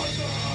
What's up?